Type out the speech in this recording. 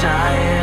Time.